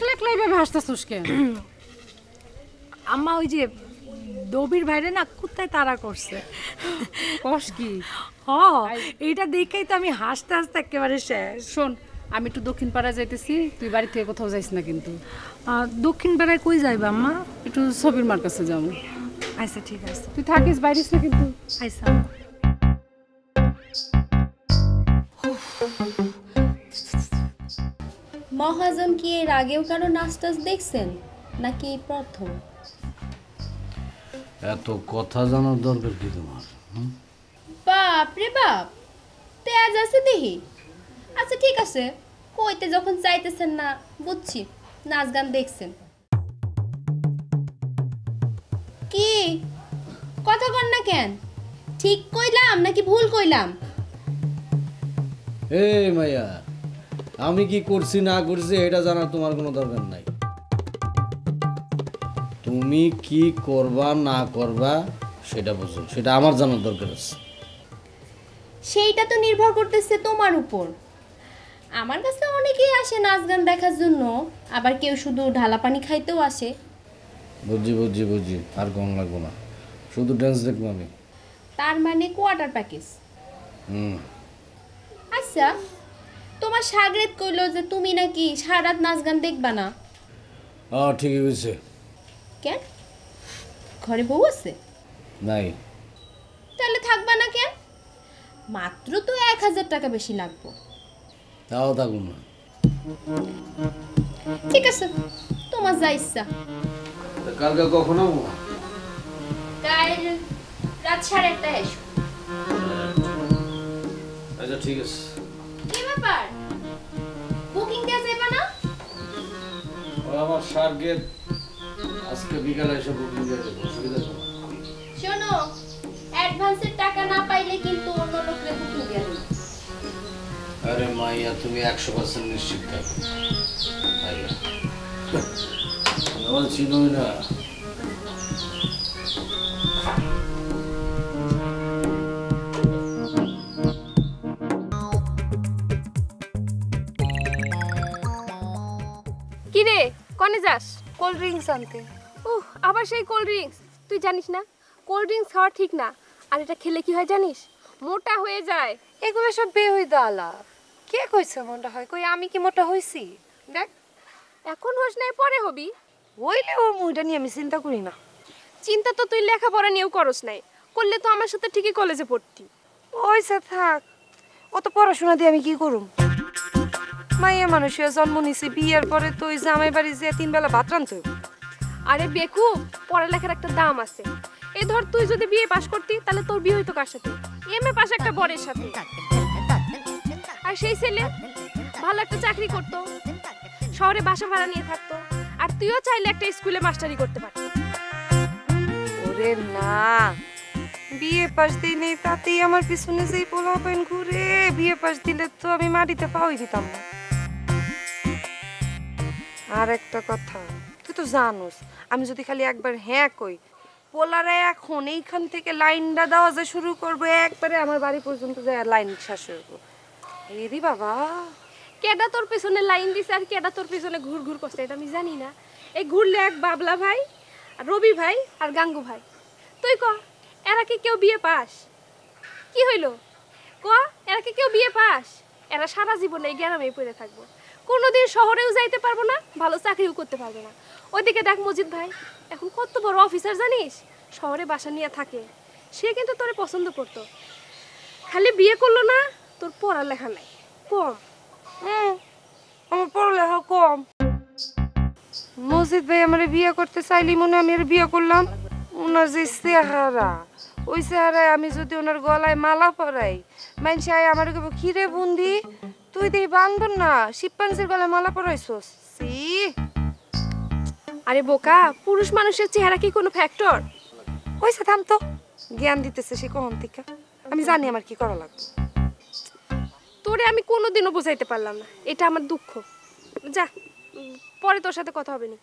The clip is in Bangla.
হাসুস কেন? আম্মা ওই যে দবির ভাইরে না কুত্তায় তাড়া করছে। কস কি? হ এইটা দেখেই তো আমি হাসতে হাসতে একেবারে শেষ। শোন আমি একটু দক্ষিণ পাড়া যাইতেছি তুই বাড়ি থেকে কোথাও যাইস না কিন্তু। দক্ষিণ বেড়ায় কই যাইবা আম্মা? একটু ছবির মার কাছে যাব আচ্ছা ঠিক আছে। তুই থাকিস বাইরিস না কিন্তু। আচ্ছা। মহাজন কি এর আগেও কারও নাচ টাচ দেখছেন? নাকি এই প্রথম? এত কথা জানার দরকার কি তোমার বাপ রে বাপ তেজ আছে দেহি আচ্ছা ঠিক আছে কইতে যখন চাইতেছেন না বুঝছি নাচ গান দেখছেন। কি? কথা কন না কেন? ঠিক কইলাম নাকি ভুল কইলাম? এই মাইয়া আমি কি করছি না করছি এটা জানার তোমার কোনো দরকার নাই। তুমি কি করবা না করবা সেটা বুঝো। সেটা আমার জানার দরকার আছে। সেইটা তো নির্ভর করতেছে তোমার উপর। আমার কাছে অনেকেই আসে নাচ গান দেখার জন্য আবার কেউ শুধু ঢালা পানি খাইতেও আসে। বুঝছি বুঝছি বুঝি আর কম লাগবো না। শুধু ডান্স দেখব আমি। তার মানে কোয়ার্টার প্যাকেজ হুম। আচ্ছা তোমার সাগরেদ কইলো যে তুমি নাকি সারা রাত নাচ গান দেখবা না। ও ঠিকই বুঝছে কেন? ঘরে বউ আছে? নাই। তাহলে থাকবা না কেন? মাত্র তো এক হাজার টাকা বেশি লাগবে। তাও থাকুন না। ঠিক আছে তোমার যা ইচ্ছা। কালকে কখন হব কাল রাত সাড়ে একটা এসো আচ্ছা ঠিক আছে। ব্যাপার? বুকিং দেওয়া যাবে না? আমার সার্গেট আজকে বিকালে এসে বুকিং দিয়ে দেবো অসুবিধা নেই। শোনো অ্যাডভান্সের টাকা না পাইলে কিন্তু অন্য লোকের বুকিং দিয়ে আরে মাইয়া তুমি একশো পার্সেন্ট নিশ্চিত থাকো। আমার চিনোই না কনে যাস কোল্ড ড্রিঙ্কস আনতে। উহ আবার সেই কোল্ড ড্রিঙ্কস তুই জানিস না কোল্ড ড্রিঙ্কস খাওয়া ঠিক না। আর এটা খেলে কি হয় জানিস? মোটা হয়ে যায়। এগুলো সব বে হই দালা কে কইছে মোটা হয়? কই আমি কি মোটা হইছি? দেখ। এখন হোস নাই পরে হবি। হইলে ও মুইটা নিয়ে আমি চিন্তা করি না। চিন্তা তো তুই লেখাপড়া নিয়েও করস নাই। করলে তো আমার সাথে ঠিকই কলেজে পড়তি। ওইসা থাক। অত পড়াশোনা দিয়ে আমি কি করুম? মাইয়া মানুষ হয়ে জন্ম নিছি বিয়ের পরে তো ওই জামাই বাড়ি যে তিন বেলা ভাত রান্ধতে আরে বেকু পড়ালেখার একটা দাম আছে। এ ধর তুই যদি বিয়ে পাশ করতি তাহলে তোর বিয়ে হইতো কার সাথে? এম এ পাশ একটা বরের সাথে। আর সেই ছেলে ভালো একটা চাকরি করতো শহরে বাসা ভাড়া নিয়ে থাকতো আর তুইও চাইলে একটা স্কুলে মাস্টারি করতে পারতি। ওরে না বিয়ে পাশ নেই তাতেই আমার পিছনে যেই পোলা পাইন ঘুরে বিয়ে পাশ দিলে তো আমি মাটিতে পাওয়াই দিতাম না। আর একটা কথা, তুই তো জানোস, আমি যদি খালি একবার হ্যাঁ কই, পোলারা এখন এইখান থেকে লাইনটা দেওয়া যে শুরু করবে, একবারে আমার বাড়ি পর্যন্ত যায় লাইন শেষ হইব এরি বাবা। কেডা তোর পিছনে লাইন দিছে আর কেডা তোর পিছনে ঘুর ঘুর করছে, এটা আমি জানি না। এই ঘুরলে এক বাবলা ভাই, আর রবি ভাই, আর গাঙ্গু ভাই। তুই ক, এরা কি কেউ বিয়ে পাস? কি হইল? ক, এরা কি কেউ বিয়ে পাস? এরা সারা জীবন এই গ্রামেই পড়ে থাকব। কোনোদিন শহরেও যাইতে পারব না, ভালো চাকরিও করতে পারব না। ওইদিকে দেখ মজিদ ভাই, এখন কত বড় অফিসার জানিস? শহরে বাসা নিয়ে থাকে। সে কিন্তু তোরে পছন্দ করতো। খালি বিয়ে করল না, তোর পড়ালেখা নাই। কম। হুম, আমার পড়ালেখা কম। মসজিদ ভাই আমার বিয়ে করতে চাইলি মনে আমি আর বিয়ে করলাম। ওনার যে চেহারা, ওই চেহারায় আমি যদি ওনার গলায় মালা পরাই মানুষ আমার কেবল খিরে বুন্দি তুই দেখি বান্ধন না শিবপাঞ্জির গলায় মালা পরাইছস। সি। আরে বোকা, পুরুষ মানুষের চেহারা কি কোনো ফ্যাক্টর কইছে, থাম তো। জ্ঞান দিতেছে সে কখন থেকে। আমি জানি আমার কি করা লাগবে। তোরে আমি কোনোদিনও বোঝাইতে পারলাম না। এটা আমার দুঃখ। যা, পরে তোর সাথে কথা হবে না।